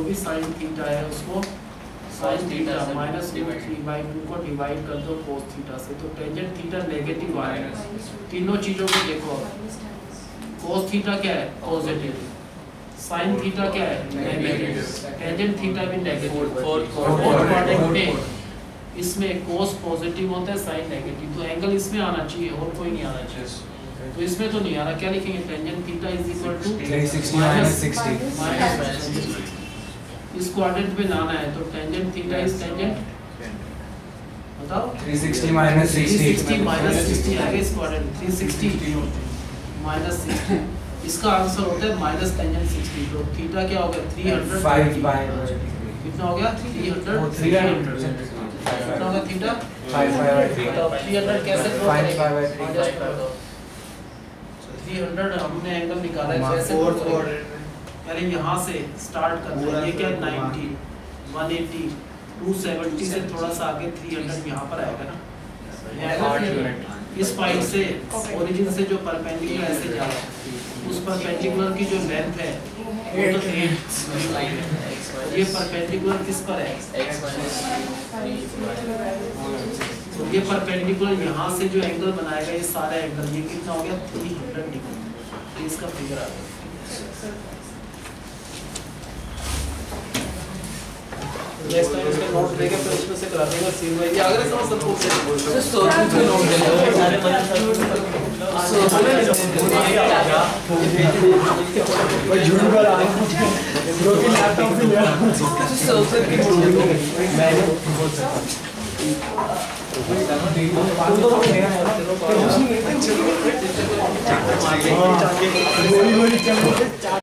जो भी sign theta है उसको sine theta minus root divide. Three by two को डिवाइड कर दो कोस थीटा से। तो टेंजेंट थीटा नेगेटिव आ रहा है। तीनों चीज़ों को देखो। कोस थीटा क्या है? पॉजिटिव साइन थीटा क्या है? नेगेटिव टेंजेंट थीटा भी नेगेटिव इसमें कोस पॉजिटिव होता है साइन नेगेटिव तो एंगल इसमें आना चाहिए और कोई नहीं आना चाहिए। तो इसमें तो नहीं आ रहा। क्या लिखेंगे? Tangent theta is equal to 360 minus 60. Minus इस क्वाड्रेंट में लाना है तो टेंजेंट थीटा इज़ टेंजेंट बताओ। 360 minus 60. 360 माइनस 60 आएगा इस क्वाड्रेंट 360 माइनस 60 इसका आंसर होता है माइनस टेंजेंट 60 तो थीटा क्या हो गया? 300 5 by कितना हो गया? 300 Oh, 300 300. कितना होगा थीटा 5 by तो 300 कैसे प्रूव करेंगे? five by three. Adjust कर दो 300 हमने एंगल निकाला है कैसे फोर्थ करेंगे? पहले यहाँ से स्टार्ट करते हैं। ये क्या है 90 180 270 से थोड़ा सा आगे 300 यहाँ पर आएगा ना। ये आएगा आठ 300? यूनिट इस पॉइंट से ओरिजिन से जो परपेंडिकुलर ऐसे जा रहा है। उस परपेंडिकुलर की जो लेंथ है वो तो एट ये परपेंडिकुलर किस पर है? तो ये परपेंडिकुलर यहाँ से जो एंगल बनाएगा ये सारा एंगल ये कितना हो गया? 300 डिग्री इसका फिगर आ गया। नेक्स्ट टाइम इसका नोट देगा फिर उसमें से करा देगा सीन वाइज ये अगर समझ सब पूछ तो सोचने पे नोट देना सारे भाई झूठ बोल रहा है दो तीन लैपटॉप भी लिया सोचने पे गोली गोली चल